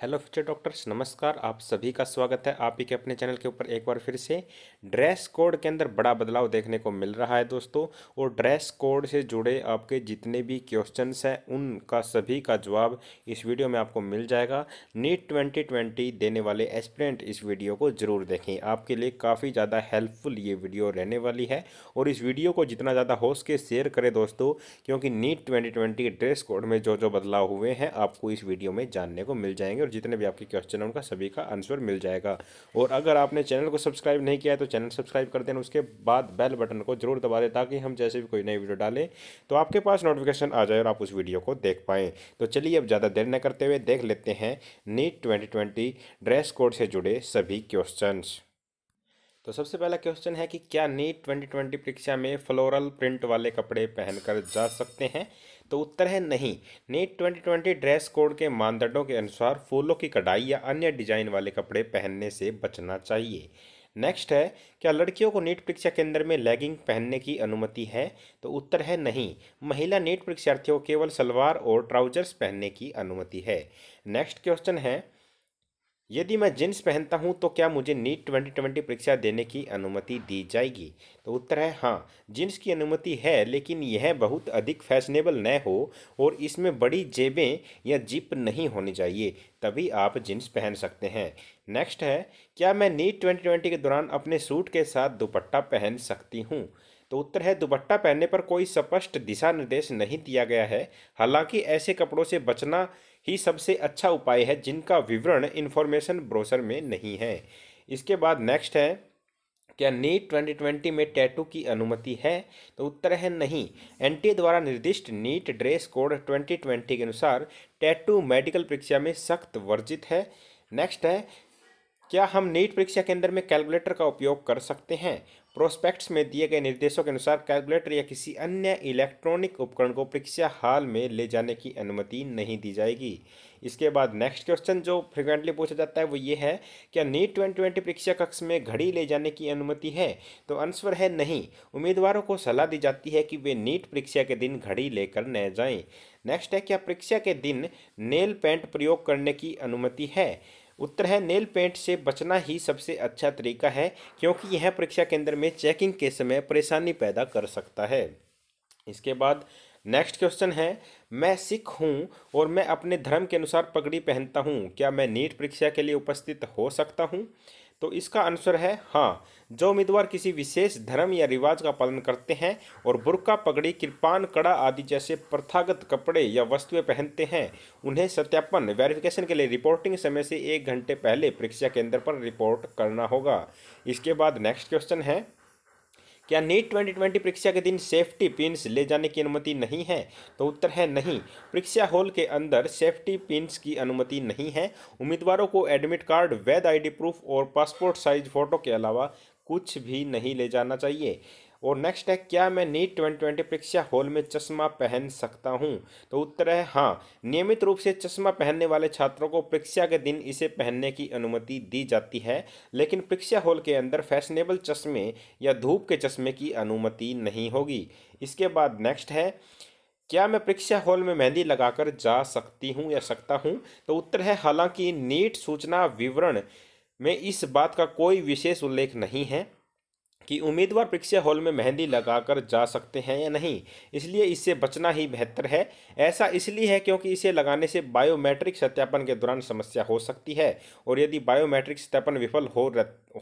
Hello future doctors, नमस्कार, आप सभी का स्वागत है आप ही के अपने चैनल के ऊपर एक बार फिर से। ड्रेस कोड के अंदर बड़ा बदलाव देखने को मिल रहा है दोस्तों और ड्रेस कोड से जुड़े आपके जितने भी क्वेश्चंस हैं, उनका सभी का जवाब इस वीडियो में आपको मिल जाएगा। नीट ट्वेंटी ट्वेंटी देने वाले एस्पिरेंट इस वीडियो को ज़रूर देखें। आपके लिए काफ़ी ज़्यादा हेल्पफुल ये वीडियो रहने वाली है और इस वीडियो को जितना ज़्यादा हो सके शेयर करें दोस्तों, क्योंकि नीट ट्वेंटी ड्रेस कोड में जो जो बदलाव हुए हैं, आपको इस वीडियो में जानने को मिल जाएँगे जितने भी आपके क्वेश्चन हैं, उनका सभी का आंसर मिल जाएगा। और अगर आपने चैनल को सब्सक्राइब नहीं किया है तो चैनल सब्सक्राइब कर देना। उसके बाद बेल बटन को ज़रूर दबा दें, ताकि हम जैसे भी कोई नई वीडियो डालें तो आपके पास नोटिफिकेशन आ जाए और आप उस वीडियो को देख पाएँ। तो चलिए अब ज़्यादा देर न करते हुए देख लेते हैं नीट ट्वेंटी ड्रेस कोड से जुड़े सभी क्वेश्चन तो सबसे पहला क्वेश्चन है कि क्या नीट 2020 परीक्षा में फ्लोरल प्रिंट वाले कपड़े पहनकर जा सकते हैं? तो उत्तर है नहीं। नीट 2020 ड्रेस कोड के मानदंडों के अनुसार फूलों की कढ़ाई या अन्य डिज़ाइन वाले कपड़े पहनने से बचना चाहिए। नेक्स्ट है, क्या लड़कियों को नीट परीक्षा केंद्र में लेगिंग पहनने की अनुमति है? तो उत्तर है नहीं। महिला नीट परीक्षार्थियों केवल सलवार और ट्राउजर्स पहनने की अनुमति है। नेक्स्ट क्वेश्चन है यदि मैं जींस पहनता हूँ तो क्या मुझे नीट ट्वेंटी ट्वेंटी परीक्षा देने की अनुमति दी जाएगी? तो उत्तर है हाँ। जींस की अनुमति है, लेकिन यह बहुत अधिक फैशनेबल न हो और इसमें बड़ी जेबें या जिप नहीं होनी चाहिए, तभी आप जींस पहन सकते हैं। नेक्स्ट है, क्या मैं नीट ट्वेंटी ट्वेंटी के दौरान अपने सूट के साथ दुपट्टा पहन सकती हूँ? तो उत्तर है, दुपट्टा पहनने पर कोई स्पष्ट दिशा निर्देश नहीं दिया गया है। हालाँकि ऐसे कपड़ों से बचना ही सबसे अच्छा उपाय है, जिनका विवरण इन्फॉर्मेशन ब्रोशर में नहीं है। इसके बाद नेक्स्ट है, क्या नीट 2020 में टैटू की अनुमति है? तो उत्तर है नहीं। एनटीए द्वारा निर्दिष्ट नीट ड्रेस कोड 2020 के अनुसार टैटू मेडिकल परीक्षा में सख्त वर्जित है। नेक्स्ट है, क्या हम नीट परीक्षा केंद्र में कैलकुलेटर का उपयोग कर सकते हैं? प्रोस्पेक्ट्स में दिए गए निर्देशों के अनुसार कैलकुलेटर या किसी अन्य इलेक्ट्रॉनिक उपकरण को परीक्षा हाल में ले जाने की अनुमति नहीं दी जाएगी। इसके बाद नेक्स्ट क्वेश्चन जो फ्रिक्वेंटली पूछा जाता है वो ये है, क्या नीट ट्वेंटी ट्वेंटी परीक्षा कक्ष में घड़ी ले जाने की अनुमति है? तो आंसर है नहीं। उम्मीदवारों को सलाह दी जाती है कि वे नीट परीक्षा के दिन घड़ी लेकर न जाएँ। नेक्स्ट है, क्या परीक्षा के दिन नेल पेंट प्रयोग करने की अनुमति है? उत्तर है, नेल पेंट से बचना ही सबसे अच्छा तरीका है, क्योंकि यह परीक्षा केंद्र में चेकिंग के समय परेशानी पैदा कर सकता है। इसके बाद नेक्स्ट क्वेश्चन है, मैं सिख हूँ और मैं अपने धर्म के अनुसार पगड़ी पहनता हूँ, क्या मैं नीट परीक्षा के लिए उपस्थित हो सकता हूँ? तो इसका आंसर है हाँ। जो उम्मीदवार किसी विशेष धर्म या रिवाज का पालन करते हैं और बुरका, पगड़ी कृपान कड़ा आदि जैसे प्रथागत कपड़े या वस्तुएँ पहनते हैं, उन्हें सत्यापन वेरिफिकेशन के लिए रिपोर्टिंग समय से एक घंटे पहले परीक्षा केंद्र पर रिपोर्ट करना होगा। इसके बाद नेक्स्ट क्वेश्चन है। क्या नीट 2020 परीक्षा के दिन सेफ्टी पिन्स ले जाने की अनुमति नहीं है? तो उत्तर है नहीं। परीक्षा हॉल के अंदर सेफ्टी पिन्स की अनुमति नहीं है। उम्मीदवारों को एडमिट कार्ड वैध आईडी प्रूफ और पासपोर्ट साइज़ फ़ोटो के अलावा कुछ भी नहीं ले जाना चाहिए। और नेक्स्ट है, क्या मैं नीट ट्वेंटी ट्वेंटी परीक्षा हॉल में चश्मा पहन सकता हूँ? तो उत्तर है हाँ। नियमित रूप से चश्मा पहनने वाले छात्रों को परीक्षा के दिन इसे पहनने की अनुमति दी जाती है, लेकिन परीक्षा हॉल के अंदर फैशनेबल चश्मे या धूप के चश्मे की अनुमति नहीं होगी। इसके बाद नेक्स्ट है, क्या मैं परीक्षा हॉल में मेहंदी लगाकर जा सकती हूँ या सकता हूँ? तो उत्तर है, हालाँकि नीट सूचना विवरण में इस बात का कोई विशेष उल्लेख नहीं है। कि उम्मीदवार परीक्षा हॉल में मेहंदी लगाकर जा सकते हैं या नहीं। इसलिए इससे बचना ही बेहतर है। ऐसा इसलिए है क्योंकि इसे लगाने से बायोमेट्रिक सत्यापन के दौरान समस्या हो सकती है और यदि बायोमेट्रिक सत्यापन विफल हो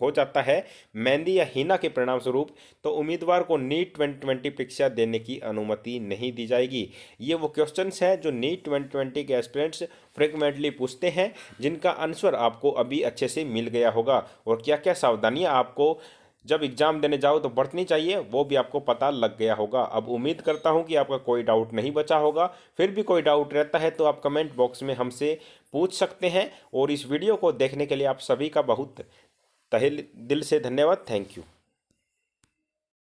हो जाता है मेहंदी या हीना के परिणाम स्वरूप तो उम्मीदवार को नीट ट्वेंटी ट्वेंटी परीक्षा देने की अनुमति नहीं दी जाएगी। ये वो क्वेश्चन हैं जो नीट ट्वेंटी ट्वेंटी के एस्पिरेंट्स फ्रिक्वेंटली पूछते हैं, जिनका आंसर आपको अभी अच्छे से मिल गया होगा। और क्या क्या सावधानियाँ आपको जब एग्ज़ाम देने जाओ तो बरतनी चाहिए, वो भी आपको पता लग गया होगा। अब उम्मीद करता हूँ कि आपका कोई डाउट नहीं बचा होगा। फिर भी कोई डाउट रहता है तो आप कमेंट बॉक्स में हमसे पूछ सकते हैं और इस वीडियो को देखने के लिए आप सभी का बहुत तहे दिल से धन्यवाद। Thank you.